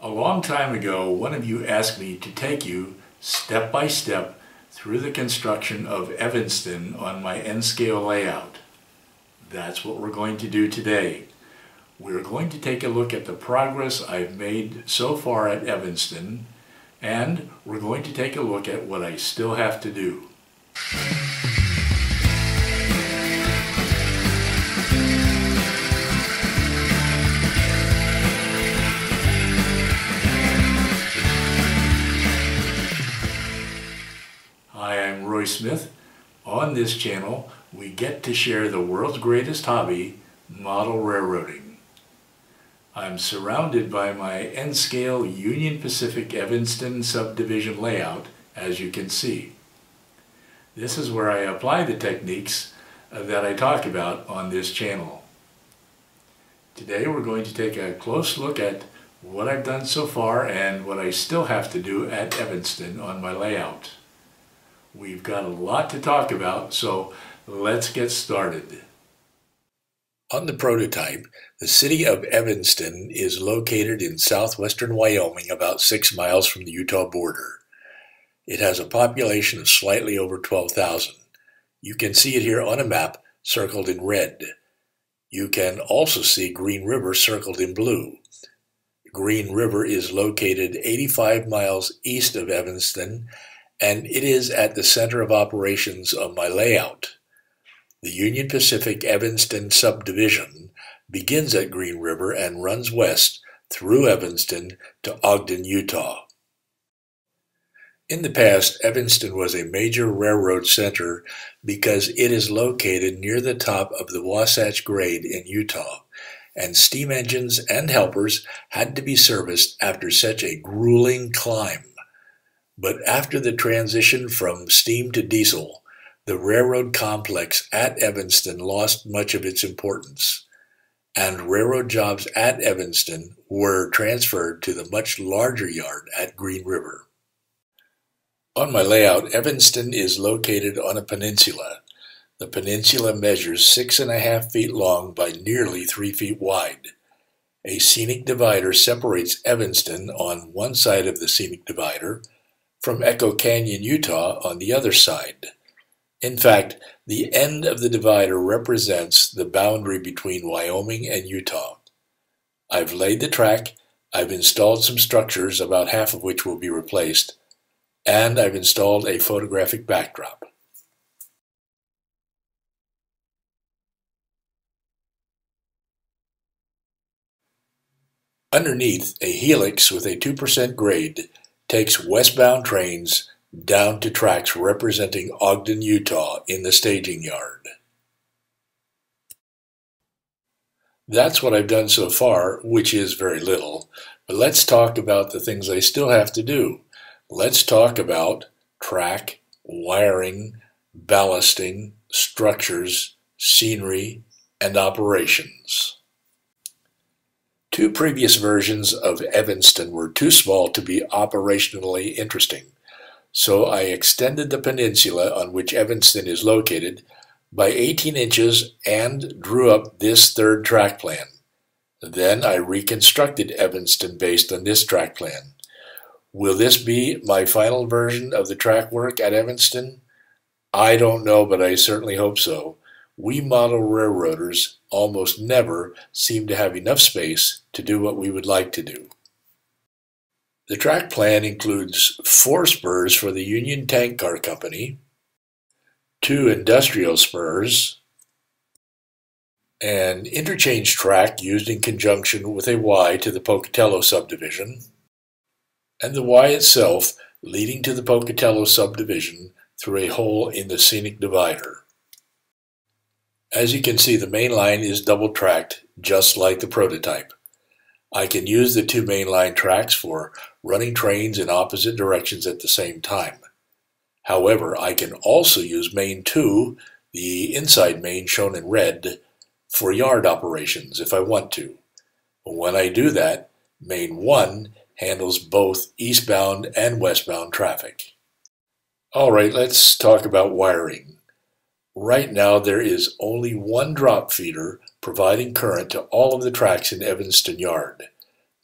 A long time ago, one of you asked me to take you step by step through the construction of Evanston on my N-scale layout. That's what we're going to do today. We're going to take a look at the progress I've made so far at Evanston, and we're going to take a look at what I still have to do. Smith. On this channel, we get to share the world's greatest hobby, model railroading. I'm surrounded by my N-scale Union Pacific Evanston subdivision layout, as you can see. This is where I apply the techniques that I talk about on this channel. Today we're going to take a close look at what I've done so far and what I still have to do at Evanston on my layout. We've got a lot to talk about, so let's get started. On the prototype, the city of Evanston is located in southwestern Wyoming, about six miles from the Utah border. It has a population of slightly over 12,000. You can see it here on a map circled in red. You can also see Green River circled in blue. Green River is located 85 miles east of Evanston and it is at the center of operations of my layout. The Union Pacific Evanston subdivision begins at Green River and runs west through Evanston to Ogden, Utah. In the past, Evanston was a major railroad center because it is located near the top of the Wasatch Grade in Utah, and steam engines and helpers had to be serviced after such a grueling climb. But after the transition from steam to diesel, the railroad complex at Evanston lost much of its importance, and railroad jobs at Evanston were transferred to the much larger yard at Green River. On my layout, Evanston is located on a peninsula. The peninsula measures six and a half feet long by nearly three feet wide. A scenic divider separates Evanston on one side of the scenic divider from Echo Canyon, Utah on the other side. In fact, the end of the divider represents the boundary between Wyoming and Utah. I've laid the track, I've installed some structures, about half of which will be replaced, and I've installed a photographic backdrop. Underneath, a helix with a 2% grade takes westbound trains down to tracks representing Ogden, Utah in the staging yard. That's what I've done so far, which is very little. But let's talk about the things I still have to do. Let's talk about track, wiring, ballasting, structures, scenery, and operations. Two previous versions of Evanston were too small to be operationally interesting, so I extended the peninsula on which Evanston is located by 18 inches and drew up this third track plan. Then I reconstructed Evanston based on this track plan. Will this be my final version of the track work at Evanston? I don't know, but I certainly hope so. We model railroaders almost never seem to have enough space to do what we would like to do. The track plan includes four spurs for the Union Tank Car Company, two industrial spurs, an interchange track used in conjunction with a Y to the Pocatello subdivision, and the Y itself leading to the Pocatello subdivision through a hole in the scenic divider. As you can see, the main line is double tracked, just like the prototype. I can use the two mainline tracks for running trains in opposite directions at the same time. However, I can also use main 2, the inside main shown in red, for yard operations if I want to. When I do that, main 1 handles both eastbound and westbound traffic. Alright, let's talk about wiring. Right now there is only one drop feeder providing current to all of the tracks in Evanston Yard.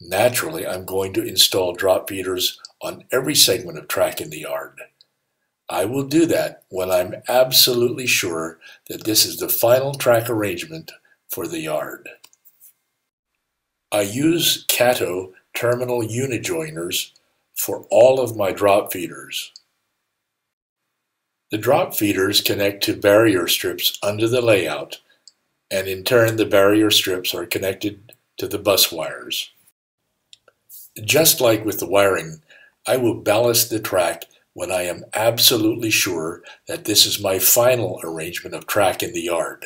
Naturally, I'm going to install drop feeders on every segment of track in the yard. I will do that when I'm absolutely sure that this is the final track arrangement for the yard. I use Kato terminal unijoiners for all of my drop feeders. The drop feeders connect to barrier strips under the layout, and in turn the barrier strips are connected to the bus wires. Just like with the wiring, I will ballast the track when I am absolutely sure that this is my final arrangement of track in the yard.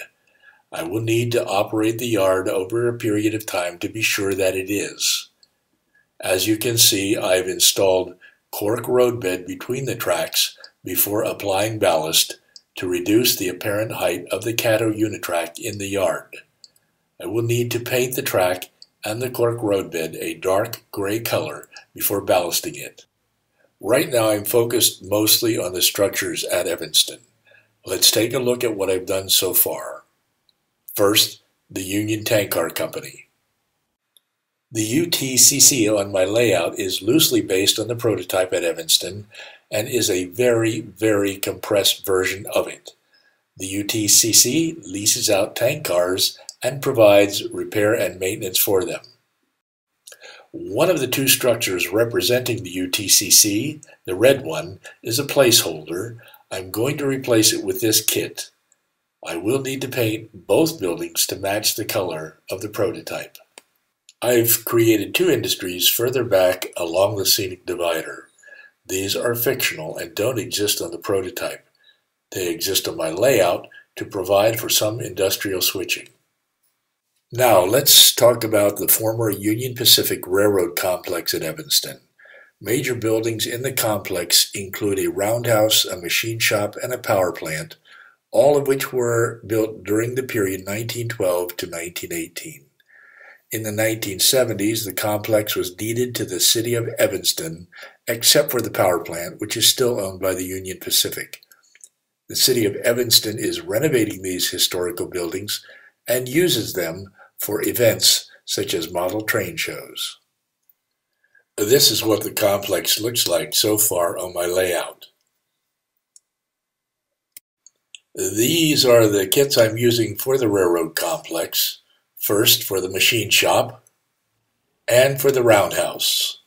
I will need to operate the yard over a period of time to be sure that it is. As you can see, I've installed cork roadbed between the tracks before applying ballast to reduce the apparent height of the Kato Unitrack in the yard. I will need to paint the track and the cork roadbed a dark gray color before ballasting it. Right now I'm focused mostly on the structures at Evanston. Let's take a look at what I've done so far. First, the Union Tank Car Company. The UTCC on my layout is loosely based on the prototype at Evanston and is a very, very compressed version of it. The UTCC leases out tank cars and provides repair and maintenance for them. One of the two structures representing the UTCC, the red one, is a placeholder. I'm going to replace it with this kit. I will need to paint both buildings to match the color of the prototype. I've created two industries further back along the scenic divider. These are fictional and don't exist on the prototype. They exist on my layout to provide for some industrial switching. Now, let's talk about the former Union Pacific Railroad complex at Evanston. Major buildings in the complex include a roundhouse, a machine shop, and a power plant, all of which were built during the period 1912 to 1918. In the 1970s, the complex was deeded to the city of Evanston, except for the power plant, which is still owned by the Union Pacific. The city of Evanston is renovating these historical buildings and uses them for events such as model train shows. This is what the complex looks like so far on my layout. These are the kits I'm using for the railroad complex. First for the machine shop and for the roundhouse.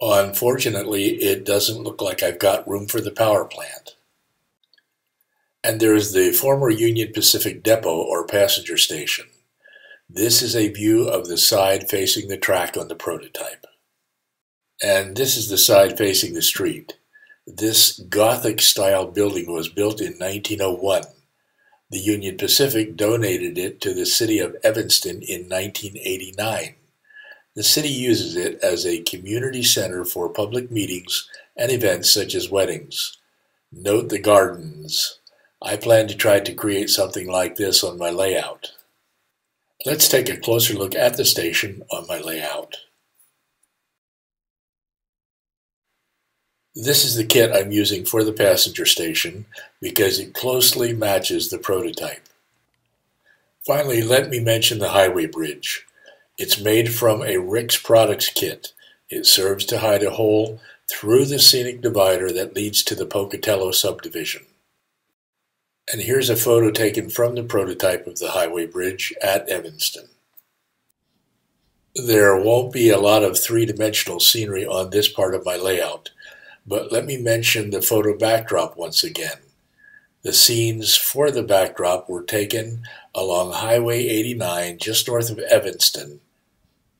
Unfortunately, it doesn't look like I've got room for the power plant. And there is the former Union Pacific Depot or passenger station. This is a view of the side facing the track on the prototype. And this is the side facing the street. This Gothic style building was built in 1901. The Union Pacific donated it to the city of Evanston in 1989. The city uses it as a community center for public meetings and events such as weddings. Note the gardens. I plan to try to create something like this on my layout. Let's take a closer look at the station on my layout. This is the kit I'm using for the passenger station because it closely matches the prototype. Finally, let me mention the highway bridge. It's made from a Rix Products kit. It serves to hide a hole through the scenic divider that leads to the Pocatello subdivision. And here's a photo taken from the prototype of the highway bridge at Evanston. There won't be a lot of three-dimensional scenery on this part of my layout, but let me mention the photo backdrop once again. The scenes for the backdrop were taken along Highway 89 just north of Evanston,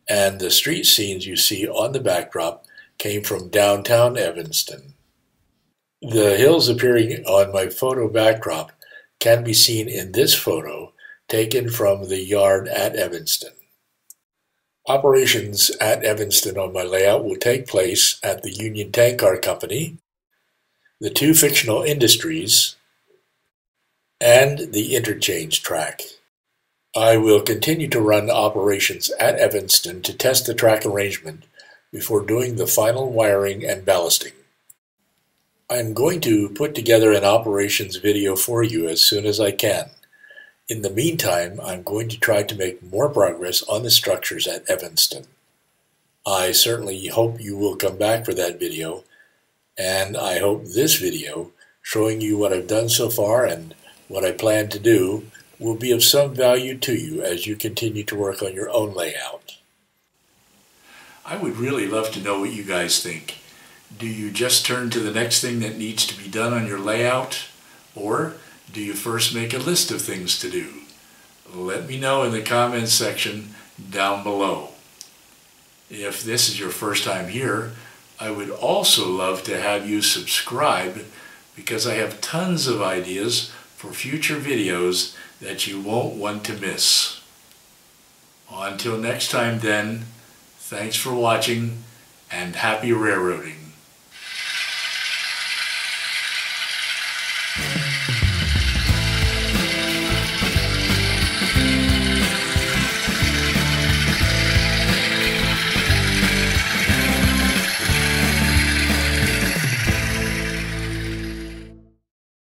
and the street scenes you see on the backdrop came from downtown Evanston. The hills appearing on my photo backdrop can be seen in this photo taken from the yard at Evanston. Operations at Evanston on my layout will take place at the Union Tank Car Company, the two fictional industries, and the interchange track. I will continue to run operations at Evanston to test the track arrangement before doing the final wiring and ballasting. I'm going to put together an operations video for you as soon as I can. In the meantime, I'm going to try to make more progress on the structures at Evanston. I certainly hope you will come back for that video, and I hope this video, showing you what I've done so far and what I plan to do, will be of some value to you as you continue to work on your own layout. I would really love to know what you guys think. Do you just turn to the next thing that needs to be done on your layout? Or do you first make a list of things to do? Let me know in the comments section down below. If this is your first time here, I would also love to have you subscribe because I have tons of ideas for future videos that you won't want to miss. Until next time then, thanks for watching and happy railroading.